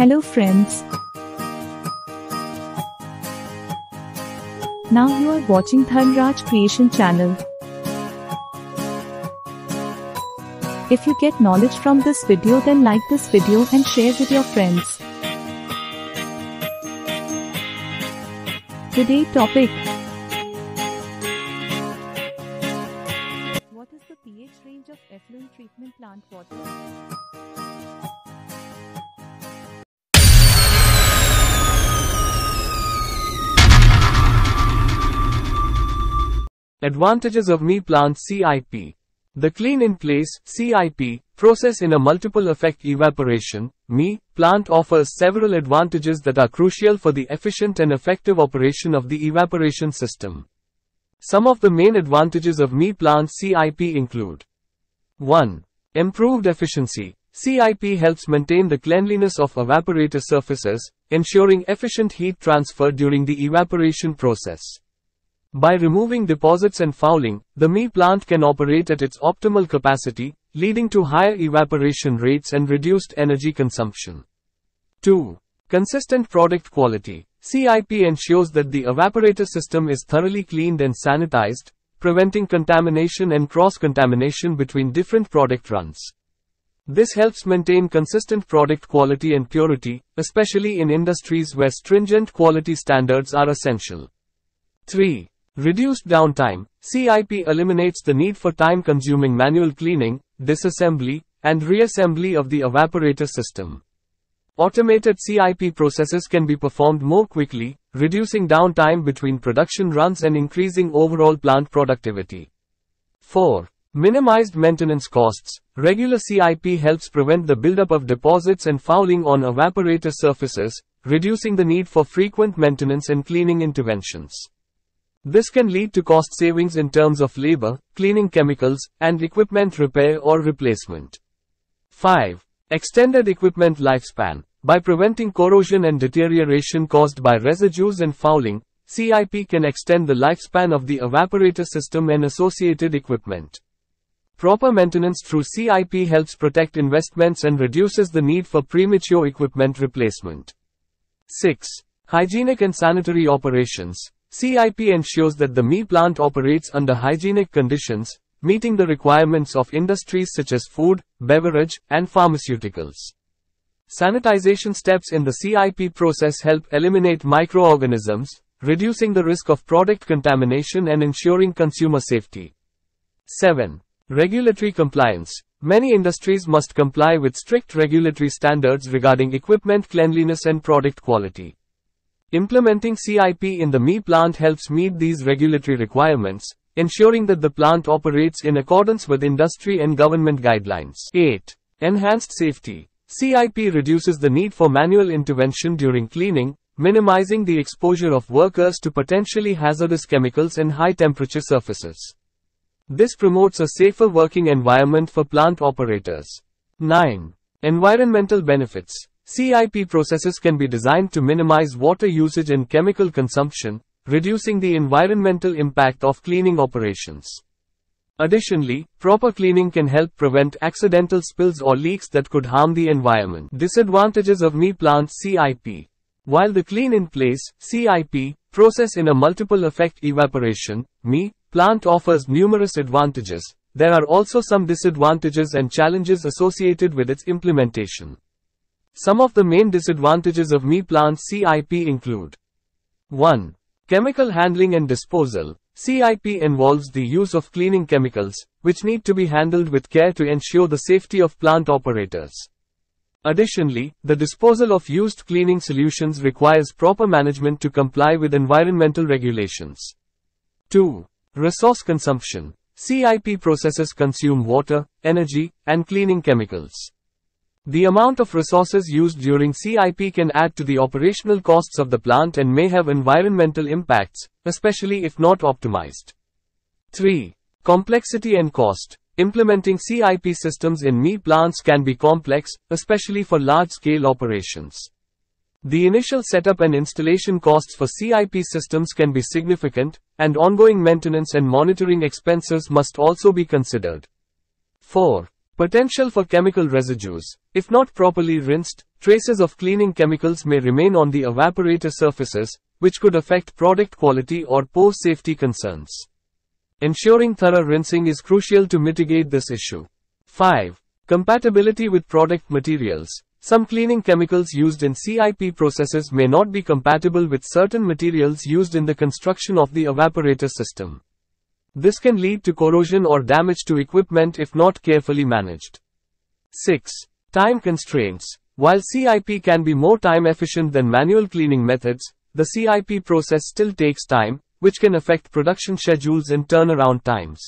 Hello friends. Now you are watching Dharmraj Creation channel. If you get knowledge from this video then like this video and share with your friends. Today topic Advantages of MEE Plant CIP. The clean in place CIP process in a multiple effect evaporation MEE plant offers several advantages that are crucial for the efficient and effective operation of the evaporation system. Some of the main advantages of MEE plant CIP include 1. Improved efficiency. CIP helps maintain the cleanliness of evaporator surfaces, ensuring efficient heat transfer during the evaporation process. By removing deposits and fouling, the MEE plant can operate at its optimal capacity, leading to higher evaporation rates and reduced energy consumption. 2. Consistent product quality. CIP ensures that the evaporator system is thoroughly cleaned and sanitized, preventing contamination and cross-contamination between different product runs. This helps maintain consistent product quality and purity, especially in industries where stringent quality standards are essential. 3. Reduced downtime. CIP eliminates the need for time-consuming manual cleaning, disassembly, and reassembly of the evaporator system. Automated CIP processes can be performed more quickly, reducing downtime between production runs and increasing overall plant productivity. 4. Minimized maintenance costs. Regular CIP helps prevent the buildup of deposits and fouling on evaporator surfaces, reducing the need for frequent maintenance and cleaning interventions. This can lead to cost savings in terms of labor, cleaning chemicals, and equipment repair or replacement. 5. Extended equipment lifespan. By preventing corrosion and deterioration caused by residues and fouling, CIP can extend the lifespan of the evaporator system and associated equipment. Proper maintenance through CIP helps protect investments and reduces the need for premature equipment replacement. 6. Hygienic and sanitary operations. CIP ensures that the MEE plant operates under hygienic conditions, meeting the requirements of industries such as food, beverage, and pharmaceuticals. Sanitization steps in the CIP process help eliminate microorganisms, reducing the risk of product contamination and ensuring consumer safety. 7. Regulatory compliance. Many industries must comply with strict regulatory standards regarding equipment cleanliness and product quality. Implementing CIP in the MEE plant helps meet these regulatory requirements, ensuring that the plant operates in accordance with industry and government guidelines. 8. Enhanced safety. CIP reduces the need for manual intervention during cleaning, minimizing the exposure of workers to potentially hazardous chemicals and high temperature surfaces. This promotes a safer working environment for plant operators. 9. Environmental benefits. CIP processes can be designed to minimize water usage and chemical consumption, reducing the environmental impact of cleaning operations. Additionally, proper cleaning can help prevent accidental spills or leaks that could harm the environment. Disadvantages of MEE plant CIP. While the clean in place CIP process in a multiple effect evaporation MEE plant offers numerous advantages, there are also some disadvantages and challenges associated with its implementation. Some of the main disadvantages of MEE plant CIP include 1. Chemical handling and disposal. CIP involves the use of cleaning chemicals, which need to be handled with care to ensure the safety of plant operators. Additionally, the disposal of used cleaning solutions requires proper management to comply with environmental regulations. 2. Resource consumption. CIP processes consume water, energy, and cleaning chemicals. The amount of resources used during CIP can add to the operational costs of the plant and may have environmental impacts, especially if not optimized. 3. Complexity and cost. Implementing CIP systems in MEE plants can be complex, especially for large-scale operations. The initial setup and installation costs for CIP systems can be significant, and ongoing maintenance and monitoring expenses must also be considered. 4. Potential for chemical residues. If not properly rinsed, traces of cleaning chemicals may remain on the evaporator surfaces, which could affect product quality or pose safety concerns. Ensuring thorough rinsing is crucial to mitigate this issue. 5. Compatibility with product materials. Some cleaning chemicals used in CIP processes may not be compatible with certain materials used in the construction of the evaporator system. This can lead to corrosion or damage to equipment if not carefully managed. 6. Time constraints. While CIP can be more time efficient than manual cleaning methods, the CIP process still takes time, which can affect production schedules and turnaround times.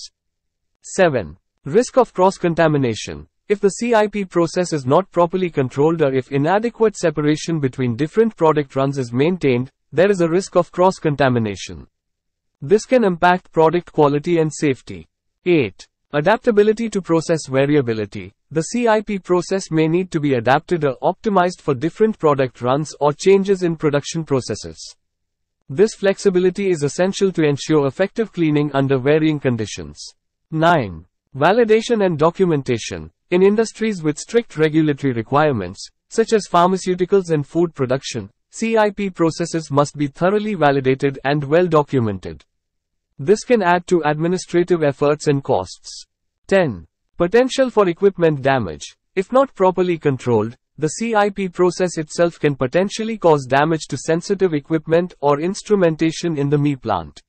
7. Risk of cross-contamination. If the CIP process is not properly controlled or if inadequate separation between different product runs is maintained, there is a risk of cross-contamination. This can impact product quality and safety. 8. Adaptability to process variability. The CIP process may need to be adapted or optimized for different product runs or changes in production processes. This flexibility is essential to ensure effective cleaning under varying conditions. 9. Validation and documentation. In industries with strict regulatory requirements, such as pharmaceuticals and food production, CIP processes must be thoroughly validated and well documented. This can add to administrative efforts and costs. 10. Potential for equipment damage. If not properly controlled, the CIP process itself can potentially cause damage to sensitive equipment or instrumentation in the ME plant.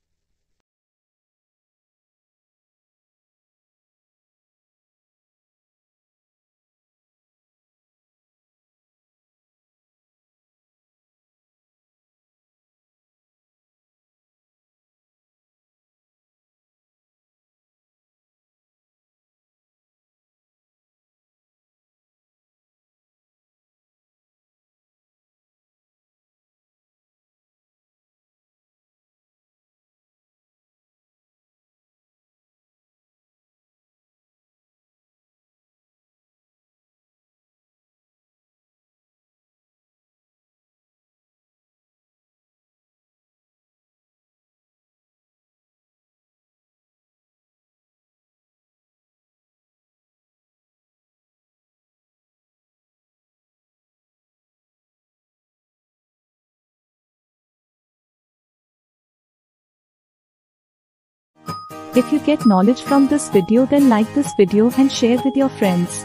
If you get knowledge from this video then like this video and share with your friends.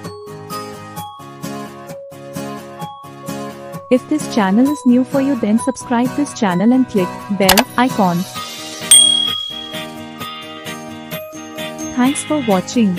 If this channel is new for you then subscribe this channel and click bell icon. Thanks for watching.